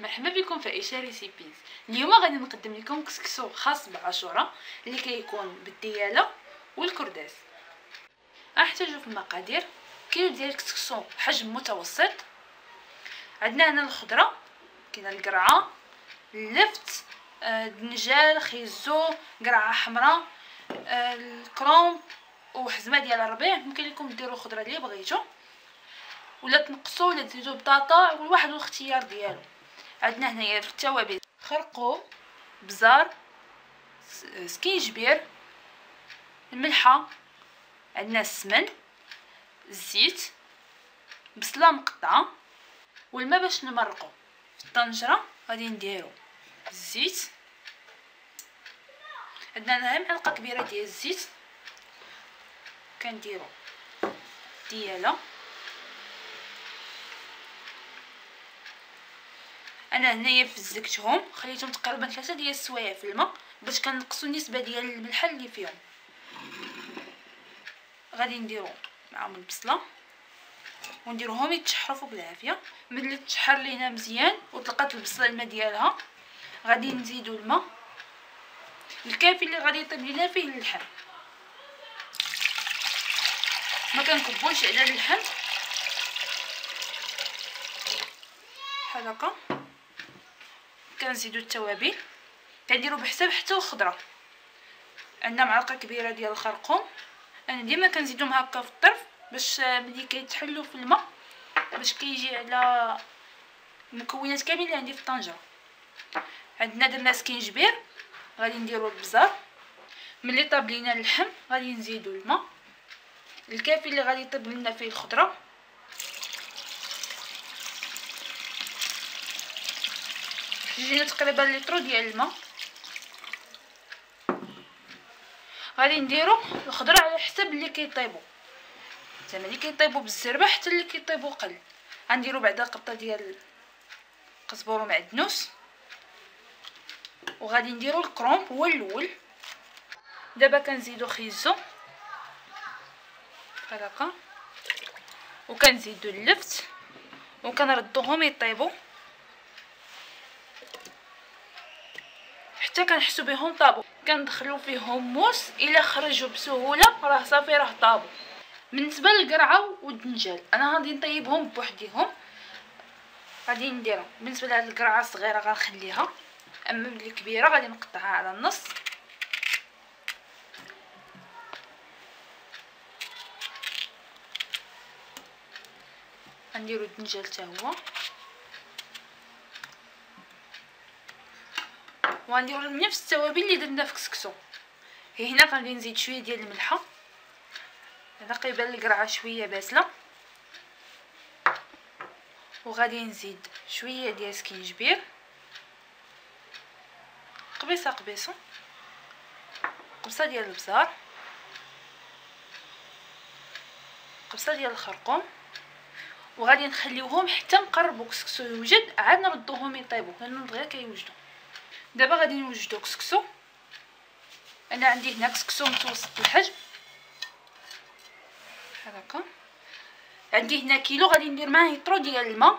مرحبا بكم في Aicha Recipes. اليوم غادي نقدم لكم كسكسو خاص بعاشوره اللي كيكون بالديالة والكرداس. احتاجو في المقادير. كيلو ديال الكسكسو حجم متوسط. عندنا هنا الخضرة. كاينة القرعة. اللفت. الدنجال آه، خيزو قرعة حمراء. آه، الكروم. وحزمة ديال الربيع. ممكن لكم ديروا الخضره اللي بغيتو. ولا تنقصوا ولا تزيدوا بطاطا. والواحد الاختيار ديالو. عندنا هنايا التوابل خرقوم بزار سكينجبير الملحة عندنا السمن الزيت بصلة مقطعة والماء باش نمرقو. في الطنجرة غادي نديرو الزيت. عندنا معلقة كبيرة ديال الزيت. كنديرو دياله أنا هنايا فزكتهم خليتهم تقريبا ثلاثة ديال السوايع في الماء باش كنقصوا النسبة ديال الملح اللي فيهم. غادي نديرو معاهم البصلة ونديروهم يتشحروا بالعافية. ملي تشحر لينا مزيان وطلقات البصلة الماء ديالها. غادي نزيدو الماء. الكافي اللي غادي يطيب لينا فيه اللحم. ما كنكبوش على اللحم. بحال هكا. كنزيدو التوابل. كنديرو بحساب حتى الخضره عندنا معلقة كبيرة ديال الخرقوم. أنا ديما كنزيدهم هكا في الطرف باش ملي كيتحلوا في الماء باش كيجي على المكونات كاملين اللي عندي في الطنجرة. عندنا درنا سكينجبير غادي نديرو البزار. ملي طاب لينا اللحم غادي نزيدو الماء. الكافي اللي غادي يطيب لنا فيه الخضرة. جينا تقريبا لترو ديال الماء. غادي نديرو الخضره على حسب اللي كيطيبوا زعما اللي كيطيبوا بالزربة حتى اللي كيطيبوا قل. غنديرو بعدا قطه ديال القزبر ومعدنوس وغادي نديرو الكرومب هو الأول. دابا كنزيدو خيزو. بحال هكا. وكنزيدو اللفت. وكنردوهم يطيبوا حتى كنحسو بهم طابو. كندخلو فيهم موس إلا خرجوا بسهولة راه صافي راه طابو. بالنسبة للقرعة والدنجال أنا غادي نطيبهم بوحديهم. غادي نديرهم. بالنسبة لهاد القرعة الصغيرة غنخليها. أما الكبيره غادي نقطعها على النص. غنديرو الدنجال حتى هو. وغنديرو نفس التوابل اللي درنا في كسكسو. هنا غادي نزيد شوية ديال الملحة. هنا كيبان القرعة شوية باسلة. وغادي نزيد شوية ديال سكينجبير قبيصة قبيصة. قبصه ديال البزار. قبصه ديال الخرقوم. وغادي نخليوهم حتى نقربوا كسكسو يوجد. عاد نردوهم يطيبوا لأنه دغيا كيوجدوا دابا غادي نوجدو كسكسو. أنا عندي هنا كسكسو متوسط الحجم. بحال هكا. عندي هنا كيلو غادي ندير معاه يطرو ديال الماء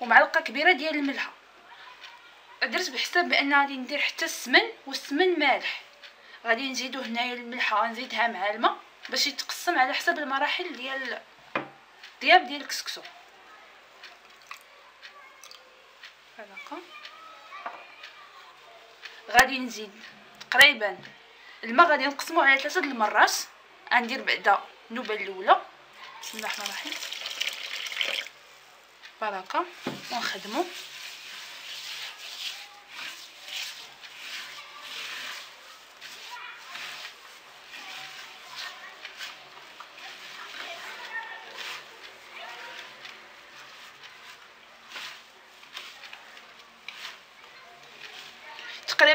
ومعلقة كبيرة ديال الملحه درت بحساب بأن غادي ندير حتى السمن والسمن مالح. غادي نزيدو هنايا الملحه غنزيدها مع الماء باش يتقسم على حسب المراحل ديال الطياب ديال الكسكسو. هكا. غادي نزيد تقريبا. الماء غادي نقسموه على ثلاثة المرات. غندير بعدا النوبة الأولى. بسم الله الرحمن الرحيم. بركه ونخدمو.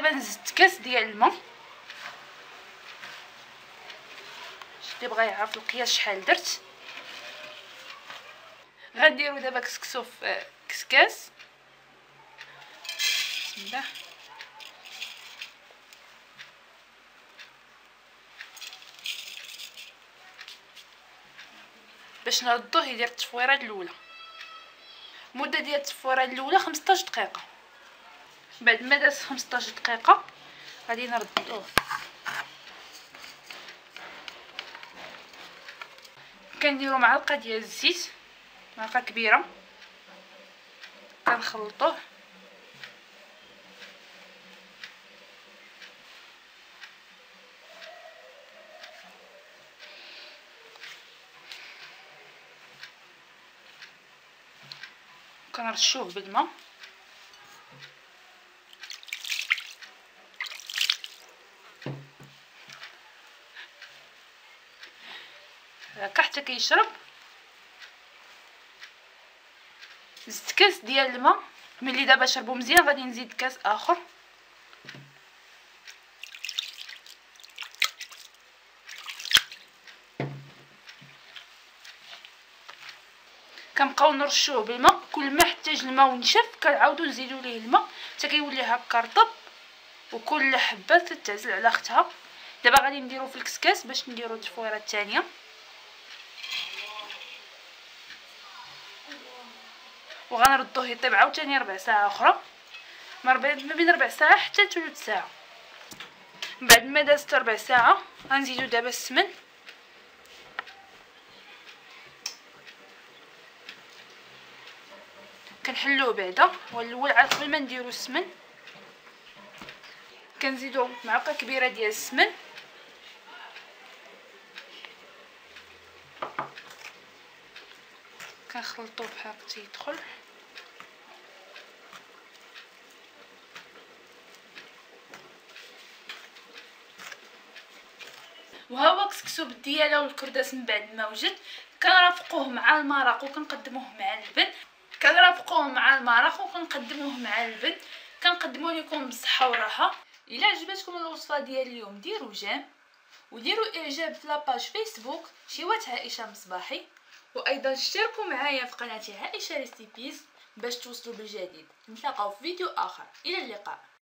تقريبا زدت كاس ديال الماء. اللي بغى يعرف القياس شحال درت. غنديرو دابا كسكسو في كسكاس. بسم الله. باش نردوه يدير التفويره الأولى. المده ديال التفويره الأولى 15 دقيقة. بعد ما دازت 15 دقيقة غادي نردوه كنديرو معلقة ديال الزيت معلقة كبيرة. كنخلطوه. كنرشوه بالماء هكا حتى كيشرب زدت كاس ديال الماء. ملي دابا شربو مزيان غادي نزيد كاس آخر. كنبقاو نرشوه بالماء. كل ما احتاج الماء ونشف كنعاودو نزيدو ليه الماء. حتى كيولي هكا رطب وكل حبة تتعزل على اختها دابا غادي نديرو في الكسكاس باش نديرو التفويرة الثانية وغنردوه يطيب عاوتاني ربع ساعة أخرى. ما بين ربع ساعة حتى ثلث ساعة. بعد ما دازت ربع ساعة غنزيدو دابا السمن. كنحلوه بعدا هو الأول عاد قبل ما نديرو السمن. كنزيدو معلقة كبيرة ديال السمن. كنخلطوه بحال تيدخل. وها هو كسكسو بالديالة والكرداس من بعد ما وجد كنرافقوه مع المرق وكنقدموه مع اللبن كنرافقوه مع المرق وكنقدموه مع اللبن كنقدمو لكم بصحه وراحه إلا عجبتكم الوصفة ديال اليوم ديروا j'aime. وديروا إعجاب في la page Facebook شيوات عائشة مصباحي. وأيضا اشتركوا معايا في قناتي Aicha Recipes باش توصلوا بالجديد. نتلاقاو في فيديو آخر. إلى اللقاء.